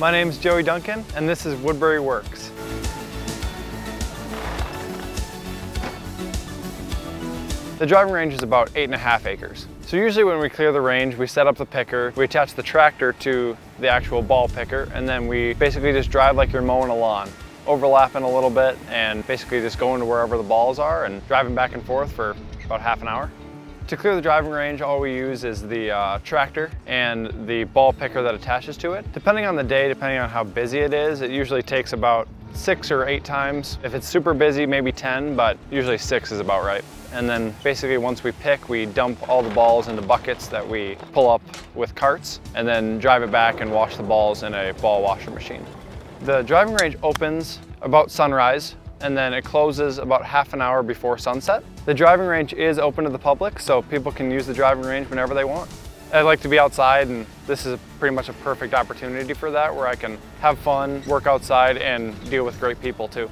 My name is Joey Duncan and this is Woodbury Works. The driving range is about eight and a half acres. So usually when we clear the range, we set up the picker, we attach the tractor to the actual ball picker, and then we basically just drive like you're mowing a lawn overlapping a little bit and basically just going to wherever the balls are and driving back and forth for about half an hour. To clear the driving range, all we use is the uh, tractor and the ball picker that attaches to it. Depending on the day, depending on how busy it is, it usually takes about six or eight times. If it's super busy, maybe 10, but usually six is about right. And then basically once we pick, we dump all the balls into buckets that we pull up with carts and then drive it back and wash the balls in a ball washer machine. The driving range opens about sunrise and then it closes about half an hour before sunset. The driving range is open to the public, so people can use the driving range whenever they want. I like to be outside and this is pretty much a perfect opportunity for that where I can have fun, work outside and deal with great people too.